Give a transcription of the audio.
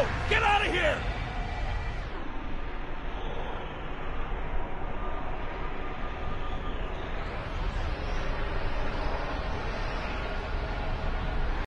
Go! Get